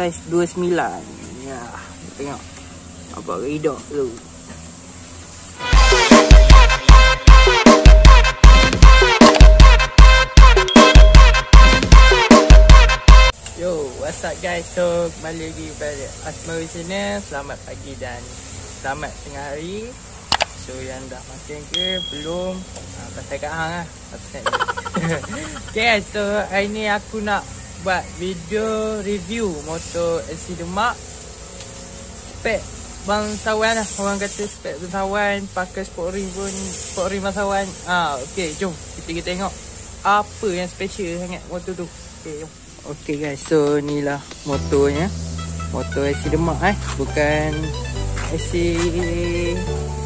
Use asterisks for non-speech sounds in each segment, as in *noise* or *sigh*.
saiz 29 Ya Tengok. Apa redak tu. Yo, what's up guys? So, kembali lagi kepada Asmawi sini Selamat pagi dan selamat tengah hari. So, yang dah makan ke? Belum. Ha, Pasal kat hang lah. *laughs* Okay guys, so hari ni aku nak buat video review motor LC Demak. Spek bangsawan lah. Orang kata spek bangsawan Pakai sport ring pun Sport ring bangsawan. Ah, Okay, jom. Kita, kita tengok Apa yang special sangat motor tu. Okay, jom. Okay guys, so ni lah motornya. Motor AC Demak eh. Bukan AC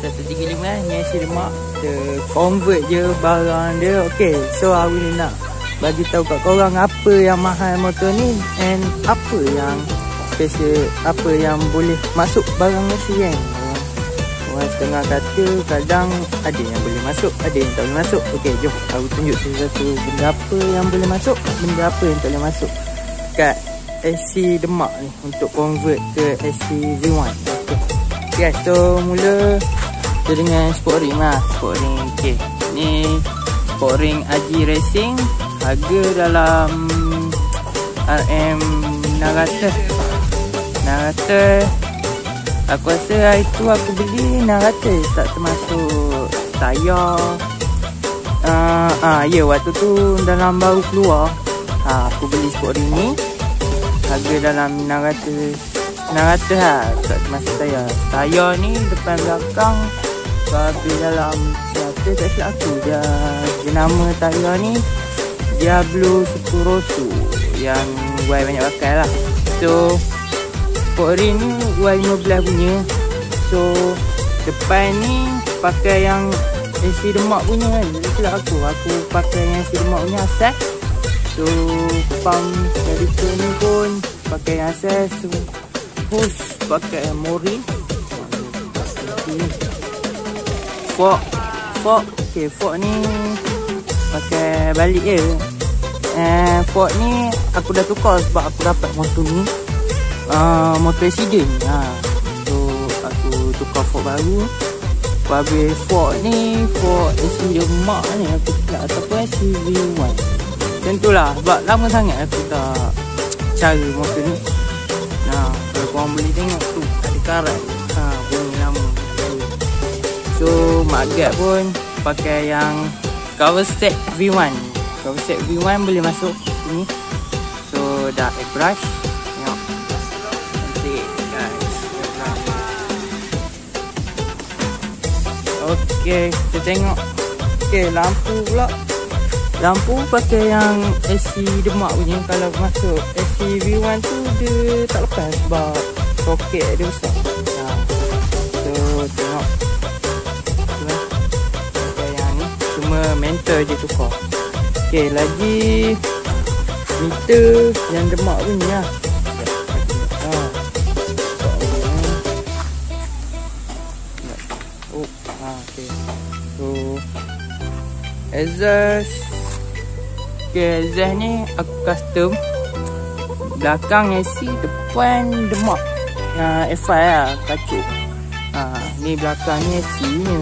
135 eh. Ni AC Demak. Dia convert je barang dia. Okay, so hari ni nak Bagi tahu kat korang apa yang mahal motor ni And apa yang special Apa yang boleh masuk barang AC kan Orang setengah kata kadang ada yang boleh masuk, ada yang tak boleh masuk. Okey, jom aku tunjuk satu benda apa yang boleh masuk, benda apa yang tak boleh masuk kat SC Demak ni untuk convert ke SC V1. Okey. Okay, so mula kita dengan sport ring lah. Sport ring. Okey. Ni sport ring AG Racing harga dalam RM 600. 600 Aku rasa hari tu aku beli 600 tak termasuk tayar. Uh, uh, ya yeah, waktu tu dalam baru keluar. Ha, aku beli sport ring ni. Harga dalam 600 600 lah tak termasuk tayar. Tayar ni depan belakang Habis dalam 100 tak silap aku dia, dia nama tayar ni Diablo Sukurosu Yang Y banyak pakai lah. So sport ring ni Y15 punya. So Depan ni Pakai yang AC Demak punya kan. Itulah aku. Aku pakai yang AC Demak punya asas. So Pump Dari tu ni pun Pakai yang asas. So, Push Pakai yang Mori. Fork Fork. Okay fork ni Pakai balik je Eh, fork ni aku dah tukar sebab aku dapat motor ni. Uh, motor accident. Ha. So aku tukar fork baru. Habis fork ni Fork SUV mak ni aku tak ataupun SUV1 Macam tu lah sebab lama sangat aku tak cari motor ni. Nah kalau korang boleh tengok tu ada karat. Ha, bunyi lama. So mak gap pun pakai yang cover set V1 Cover set V1 boleh masuk ni So dah airbrush Okey, kita tengok. Okey, lampu pula. Lampu pakai yang AC demak punya kalau masuk AC V1 tu dia tak lepas sebab soket dia besar. Ha. So, tengok. Cuma mentor je tukar. Okey, lagi meter yang demak punya lah. Exhaust Okay exhaust ni aku custom Belakang AC Depan demak. Yang FI lah Kacuk ha, Ni belakang ni AC ni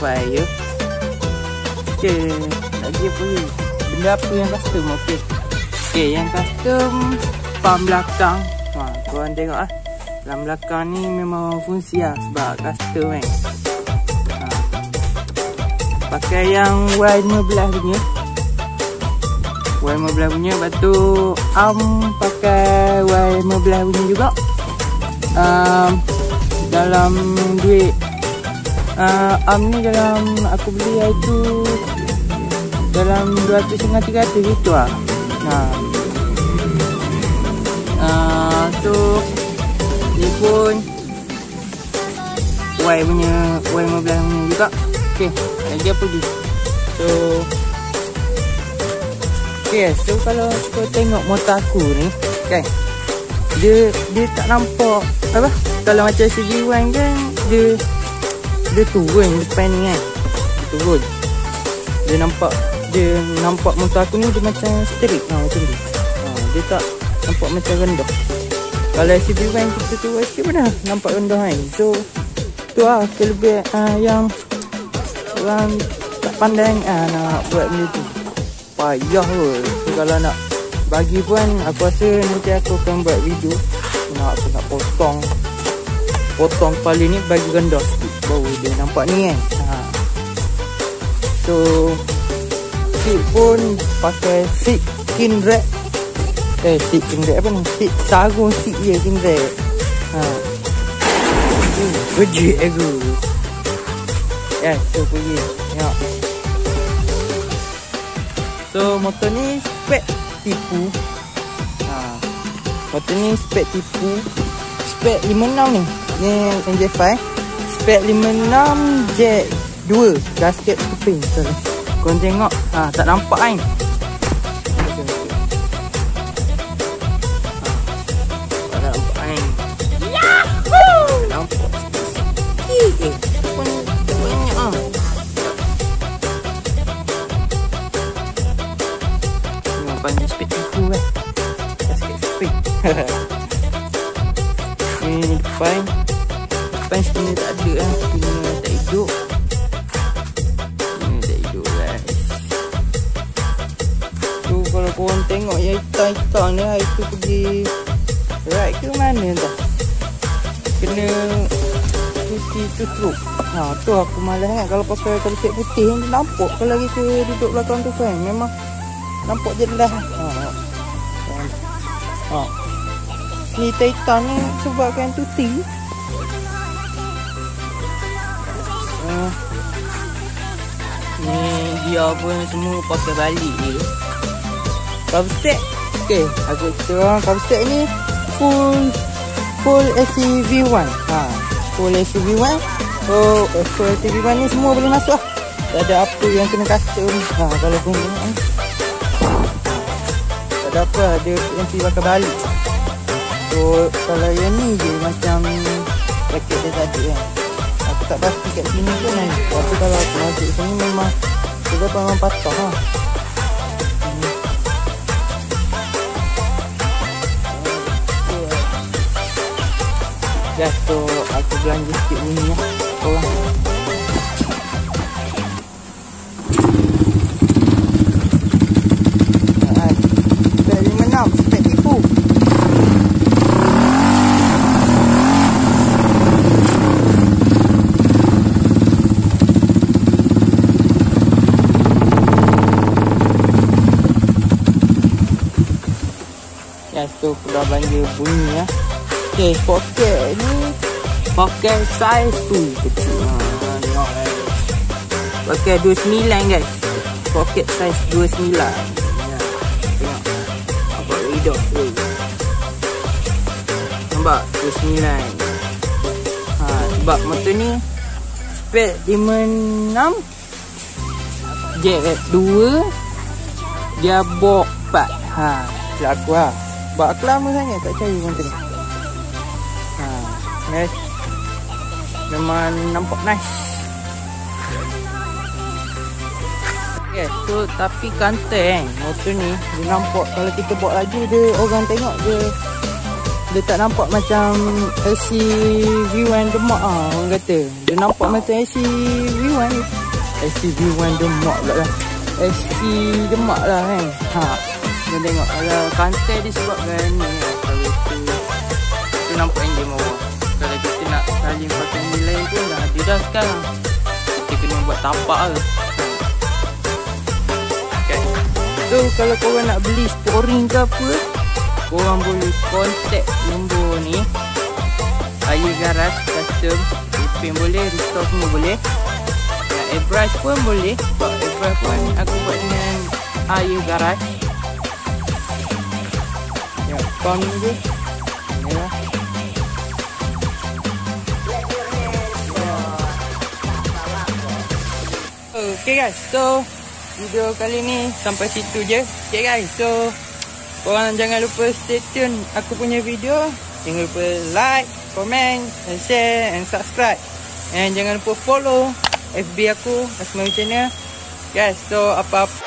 Je Okay Lagi apa ni Benda apa yang custom? Okay Okay yang custom Pump belakang. Ha, Korang tengok lah dalam belakang ni memang fungsi lah sebab custom kan ha. pakai yang Y15 punya. Y15 punya lepas tu arm pakai Y15 punya juga. Um, dalam duit uh, arm ni dalam aku beli itu dalam 250-300 gitu lah nah. Uh, so Ni pun Y punya Y15 punya juga. Okay Lagi apa lagi? So Okay So kalau kau tengok motor aku ni Kan Dia Dia tak nampak Apa Kalau macam CG1 kan Dia Dia turun depan ni kan? Turun. Dia nampak dia nampak motor aku ni dia macam straight ha, macam tu ha, dia tak nampak macam rendah. Kalau SUV van kita tu actually benar nampak rendah kan? So tu lah kelebihan uh, yang orang tak pandai uh, nak buat benda tu. Payah pun so kalau nak bagi pun aku rasa nanti aku akan buat video. Nak aku nak potong. Potong kepala ni bagi rendah sikit baru dia nampak ni kan. Ha. so seat pun pakai seat king wrap eh seat king wrap apa ni? Seat sarung seat je king wrap ha. Gejik aku. Ya, so pergi Tengok. So, motor ni spek tipu. Ha. Motor ni spek tipu. Spek 56 ni. Ni NJ5 Spek 56 Jet 2 Gasket scooping so, Korang tengok. Ha, Tak nampak kan tipu kan *laughs* depan Depan sini tak ada kan Sini tak hidup. Sini tak hidup guys So kalau korang tengok yang hitam-hitam ni Hari tu pergi Right ke mana dah? Kena Cuci tu stroke Ha tu aku malas kan Kalau pakai kalau set putih ni nampak Kalau kita duduk belakang tu kan? Memang Nampak jelas. Ha. ha. Ni Titan ni sebabkan tu dia pun semua pakai balik je. Cover set Okay aku cerita cover set ni Full Full SUV1 ha. Full SUV1 So full SUV1 ni semua boleh masuk lah. Tak ada apa yang kena custom ha, Kalau pun tengok ada apa dia nanti bakal balik. So kalau yang ni je macam paket dia tadi kan aku tak pasti kat sini pun kan tapi kalau aku masuk sini memang dia memang patah ha. Ya, so aku belanja bunyi lah. Korang. Yes tu dah belanja bunyi ya. Okay poket ni Poket size tu kecil. Ha, Tengok guys Poket 29 guys. Poket size 29 ya. Tengok. Nampak hidup tu. Nampak 29 ha, Sebab motor ni Spek 56 Jet 2 Dia bok 4 Ha, silap aku lah sebab aku lama sangat tak cari orang tengah. Ha, nice. Memang nampak nice. Okay, so tapi kanta kan motor ni dia nampak kalau kita bawa laju dia orang tengok dia dia tak nampak macam SCV1 demak ah orang kata dia nampak macam SCV1 SCV1 demak pula lah SC demak lah kan ha kita tengok. Ada kantai disebabkan ni kalau itu kita nampak enjin bawah kalau kita nak salin pakai enjin lain pun dah ada dah sekarang. Kita kena buat tapak lah. Okay. so kalau korang nak beli storing ke apa korang boleh contact nombor ni Air Garage Custom Repaint boleh Restore semua boleh. Airbrush pun boleh. Sebab airbrush pun aku buat dengan Air Garage con chứ Okay guys, so video kali ni sampai situ je. Okay guys, so korang jangan lupa stay tune aku punya video. Jangan lupa like, comment, and share and subscribe. And jangan lupa follow FB aku, Asmawi Channel. Guys, so apa-apa